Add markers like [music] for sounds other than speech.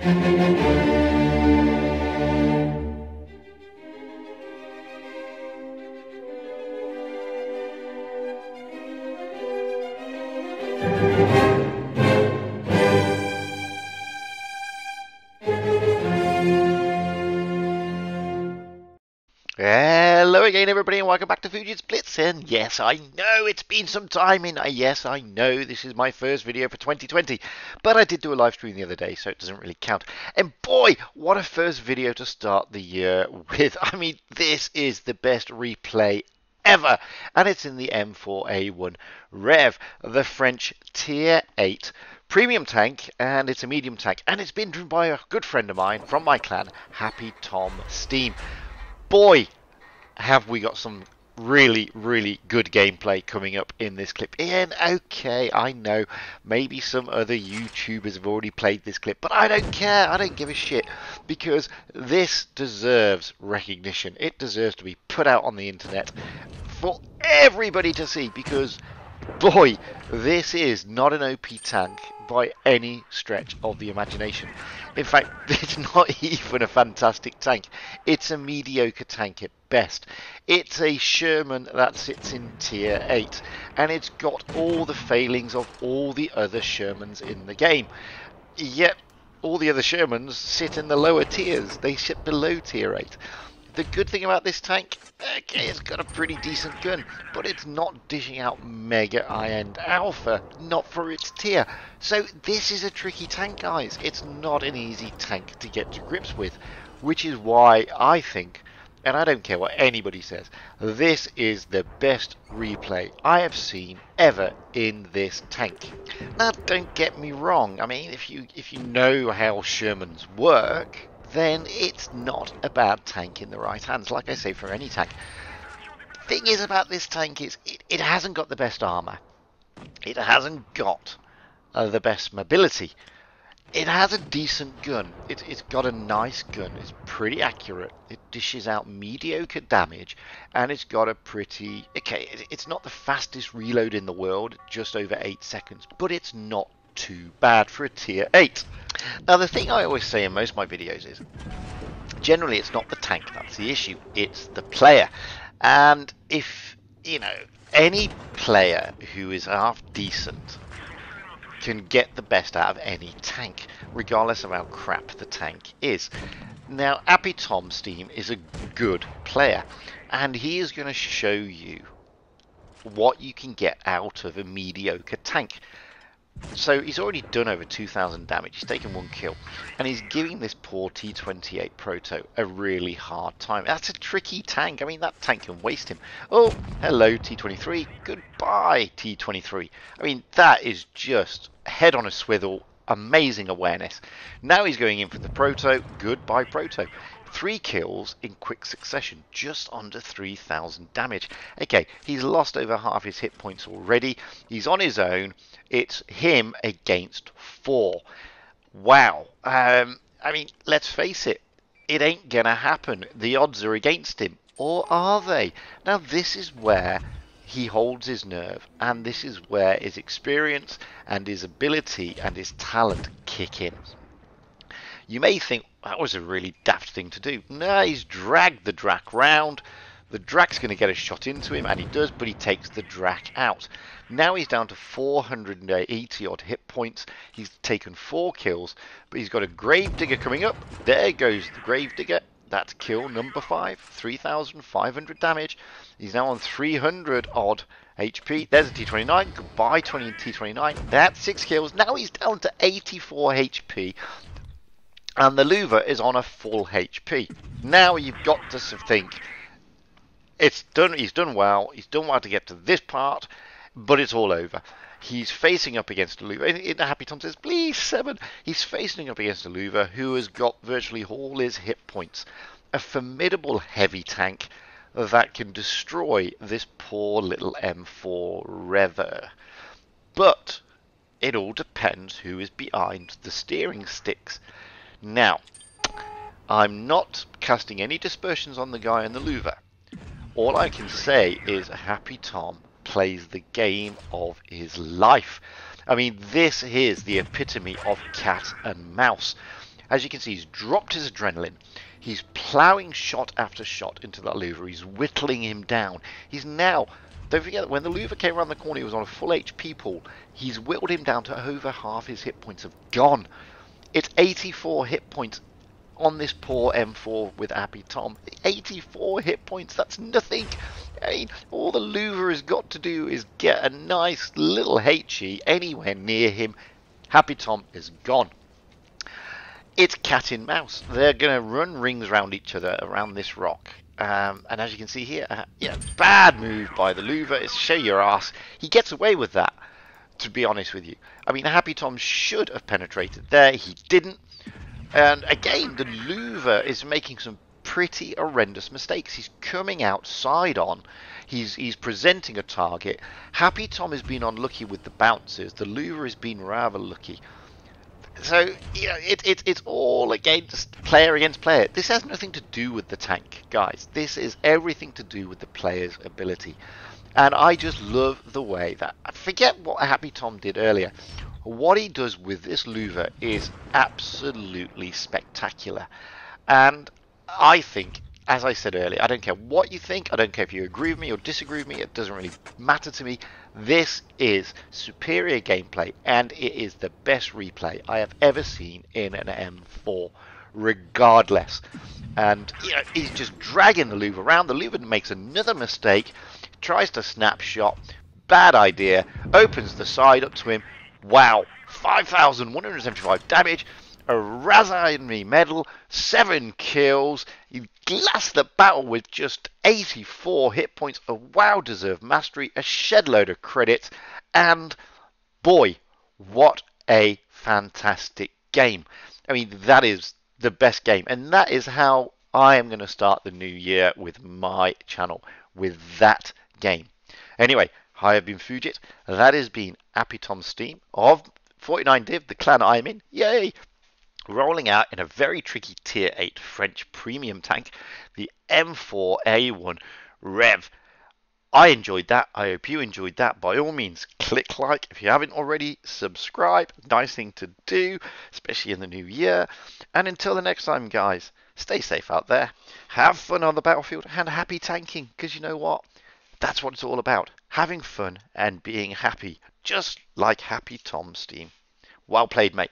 Thank you. Again, everybody, and welcome back to Fugit's Blitz. And yes, I know it's been some time, and yes, I know this is my first video for 2020, but I did do a live stream the other day, so it doesn't really count. And boy, what a first video to start the year [laughs] with! I mean, this is the best replay ever, and it's in the M4A1 Rev, the French Tier 8 premium tank, and it's a medium tank, and it's been driven by a good friend of mine from my clan, Happy Tom Steam boy, have we got some really, really good gameplay coming up in this clip. And okay, I know maybe some other YouTubers have already played this clip, but I don't care. I don't give a shit because this deserves recognition. It deserves to be put out on the internet for everybody to see because boy, this is not an OP tank by any stretch of the imagination. In fact, [laughs] it's not even a fantastic tank. It's a mediocre tank at best. It's a Sherman that sits in tier 8 and it's got all the failings of all the other Shermans in the game. Yet all the other Shermans sit in the lower tiers. They sit below tier 8. The good thing about this tank, okay, it's got a pretty decent gun, but it's not dishing out mega high-end alpha, not for its tier. So this is a tricky tank, guys. It's not an easy tank to get to grips with, which is why I think, and I don't care what anybody says, this is the best replay I have seen ever in this tank. Now, don't get me wrong. I mean, if you if you know how Shermans work, then it's not a bad tank in the right hands. Like I say, for any tank. Thing is about this tank is it, it hasn't got the best armor. It hasn't got uh, the best mobility. It has a decent gun. It, it's got a nice gun. It's pretty accurate. It dishes out mediocre damage, and it's got a pretty okay. It's not the fastest reload in the world, just over eight seconds, but it's not too bad for a tier 8. Now the thing I always say in most of my videos is, generally it's not the tank that's the issue, it's the player. And if, you know, any player who is half decent can get the best out of any tank, regardless of how crap the tank is. Now, Happy Tom Steam is a good player, and he is going to show you what you can get out of a mediocre tank. So he's already done over 2,000 damage, he's taken one kill, and he's giving this poor T28 Proto a really hard time. That's a tricky tank, I mean that tank can waste him. Oh, hello T23, goodbye T23. I mean that is just head on a swivel, amazing awareness. Now he's going in for the Proto, goodbye Proto. Three kills in quick succession, just under 3,000 damage. Okay, he's lost over half his hit points already. He's on his own. It's him against four. Wow. Um, I mean, let's face it, it ain't going to happen. The odds are against him. Or are they? Now, this is where he holds his nerve, and this is where his experience and his ability and his talent kick in. You may think that was a really daft thing to do. No, he's dragged the Drak round. The Drak's going to get a shot into him, and he does, but he takes the Drak out. Now he's down to 480 odd hit points. He's taken four kills, but he's got a Gravedigger coming up. There goes the Gravedigger. That's kill number five, 3,500 damage. He's now on 300 odd HP. There's a T29. Goodbye, 20 and T29. That's six kills. Now he's down to 84 HP. And the Löwe is on a full HP. Now you've got to think it's done. He's done well. He's done well to get to this part but it's all over. He's facing up against a Löwe. In, the Happy Tom says, please, seven. He's facing up against a Löwe who has got virtually all his hit points. A formidable heavy tank that can destroy this poor little M4 Rever. But it all depends who is behind the steering sticks. Now, I'm not casting any dispersions on the guy in the Löwe. All I can say is Happy Tom plays the game of his life. I mean, this is the epitome of cat and mouse. As you can see, he's dropped his adrenaline. He's ploughing shot after shot into that Löwe. He's whittling him down. He's now don't forget that when the Löwe came around the corner, he was on a full HP pool. He's whittled him down to over half his hit points have gone. It's 84 hit points on this poor M4 with Happy Tom. 84 hit points, that's nothing. I mean, all the Löwe has got to do is get a nice little HE anywhere near him. Happy Tom is gone. It's cat and mouse. They're going to run rings around each other around this rock. Um, and as you can see here, uh, yeah, bad move by the Löwe. It's show your ass. He gets away with that, to be honest with you. I mean, Happy Tom should have penetrated there. He didn't. And again, the Löwe is making some pretty horrendous mistakes. He's coming out side on. He's he's presenting a target. Happy Tom has been unlucky with the bounces. The Löwe has been rather lucky so you know, it, it, it's all against player against player. This has nothing to do with the tank, guys. This is everything to do with the player's ability. And I just love the way that I forget what Happy Tom did earlier. What he does with this Löwe is absolutely spectacular. And I think as I said earlier, I don't care what you think. I don't care if you agree with me or disagree with me. It doesn't really matter to me. This is superior gameplay and it is the best replay I have ever seen in an M4, regardless. And you know, he's just dragging the Löwe around. The Löwe makes another mistake, tries to snapshot. Bad idea. Opens the side up to him. Wow, 5,175 damage a Raseiniai medal, 7 kills, you last the battle with just 84 hit points, a well deserved mastery, a shed load of credits, and boy, what a fantastic game. I mean, that is the best game, and that is how I am going to start the new year with my channel, with that game. Anyway, hi I have been Fugit. That has been Happy Tom Steam of 49 Div, the clan I'm in. Yay! rolling out in a very tricky Tier 8 French premium tank, the M4A1 Rev. I enjoyed that. I hope you enjoyed that. By all means, click like if you haven't already. Subscribe. Nice thing to do, especially in the new year. And until the next time, guys, stay safe out there. Have fun on the battlefield and happy tanking. Because you know what? That's what it's all about. Having fun and being happy. Just like Happy Tom Steam. Well played, mate.